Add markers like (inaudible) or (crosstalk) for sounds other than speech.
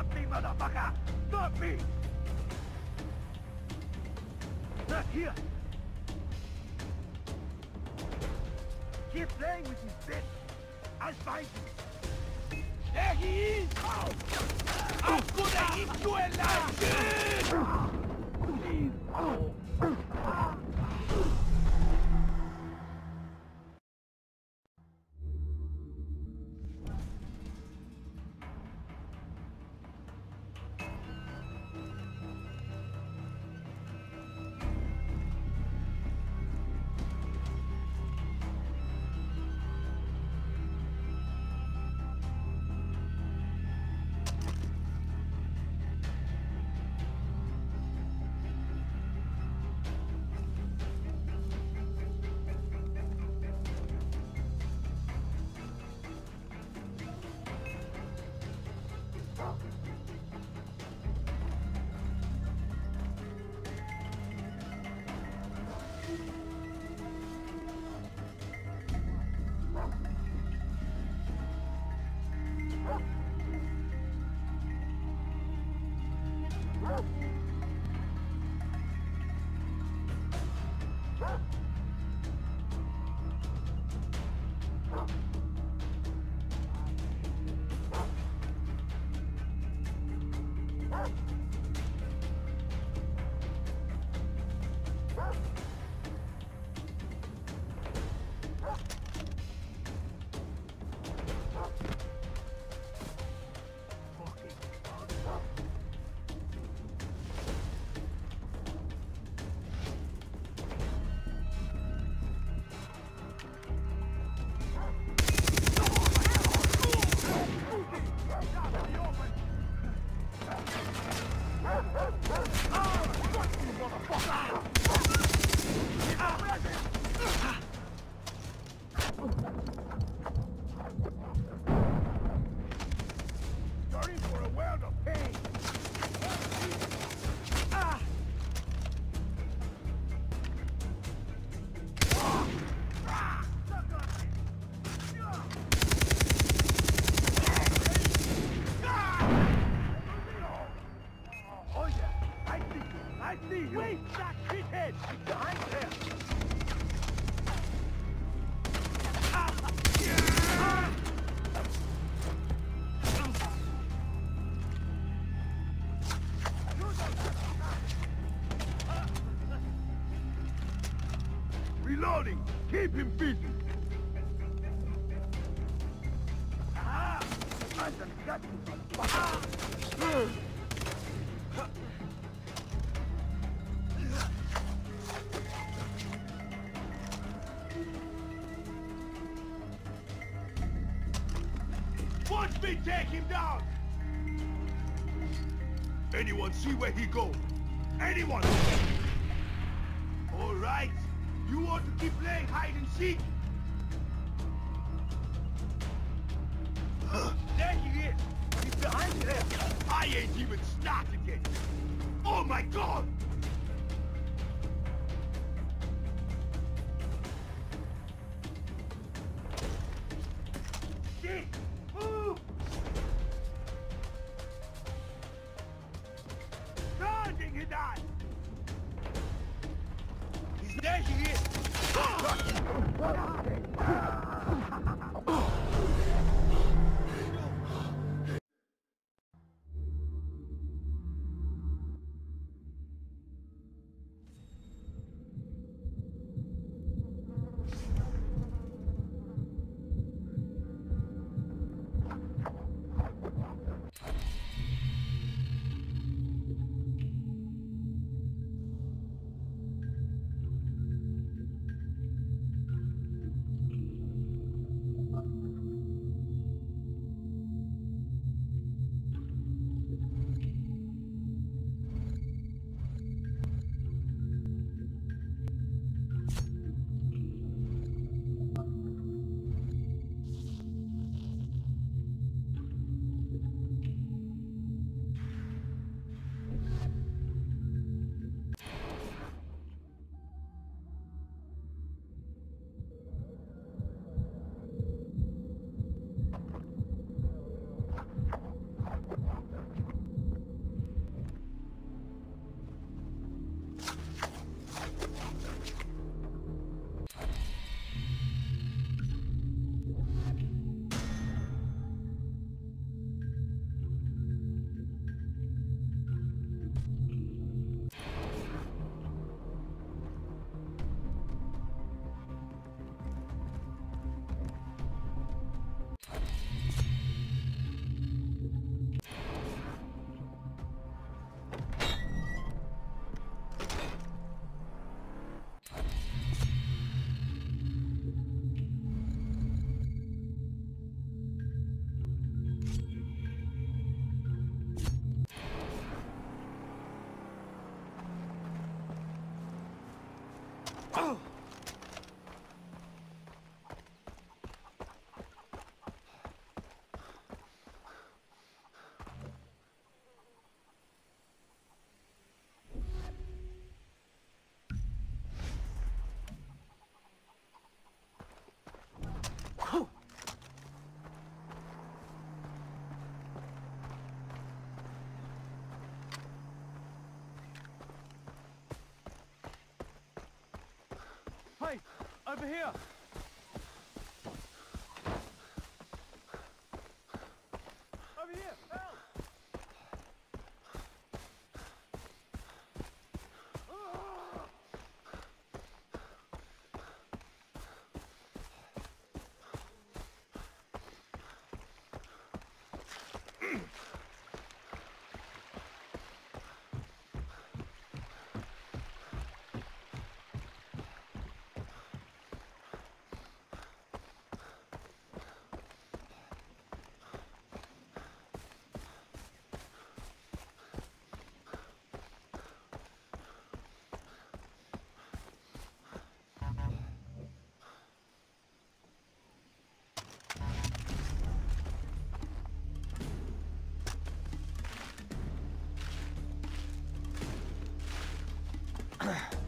Stop me, motherfucker! Stop me! Not here! Keep playing with his bit! I'll find you! There he is! Oh. I'm gonna eat you alive! Please! Oh. Ah! Keep him. Ah! Watch me take him down! Anyone see where he go? Anyone? All right. You want to keep playing hide and seek? There he is. He's behind there. I ain't even started yet. Oh my god! 啊。Over here. Ugh. (clears throat)